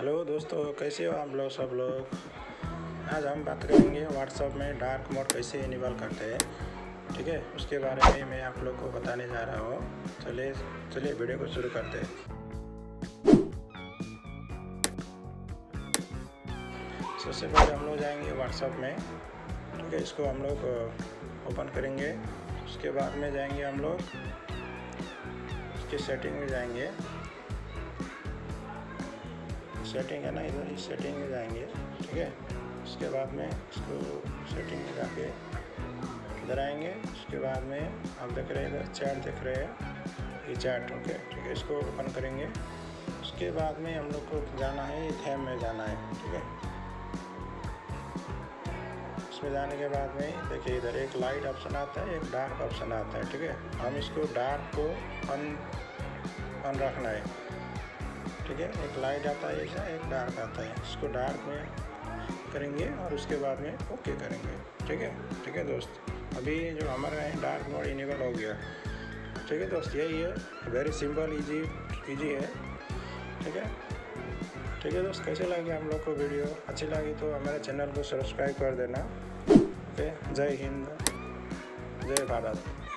Hello दोस्तों, कैसे हो आप लोग सब लोग? आज हम बात करेंगे व्हाट्सएप में डार्क मोड कैसे इनेबल करते हैं, ठीक है? उसके बारे में मैं आप लोग को बताने जा रहा हूँ। चलिए चलिए वीडियो को शुरू करते हैं। सबसे पहले हम लोग जाएँगे व्हाट्सएप में, ठीक है? इसको हम लोग ओपन करेंगे। उसके बाद में जाएँगे हम लोग इसके सेटिंग में जाएँगे। सेटिंग है ना, इधर इस सेटिंग में जाएँगे, ठीक है? उसके बाद में इसको सेटिंग में जाके इधर आएँगे, उसके बाद में आप देख रहे हैं, इधर चैट देख रहे हैं, ये चैट ओके ठीक है, इसको ओपन करेंगे। उसके बाद में हम लोग को जाना है थैम में जाना है, ठीक है? इसमें जाने के बाद में, देखिए इधर एक लाइट ऑप्शन आता है, एक डार्क ऑप्शन आता है, ठीक है? हम इसको डार्क को अन अन रखना है। ठीक है, एक लाइट आता है ऐसा एक डार्क आता है। इसको डार्क में करेंगे और उसके बाद में ओके करेंगे। ठीक है ठीक है दोस्त। अभी जो हमारा है डार्क मोड इनेबल हो गया। ठीक है दोस्त, यही है। वेरी सिंपल इजी इजी है। ठीक है ठीक है दोस्त, कैसे लगे हम लोग को वीडियो अच्छी लगी तो हमारे चैनल को सब्सक्राइब कर देना। ओके जय हिंद, जय भारत।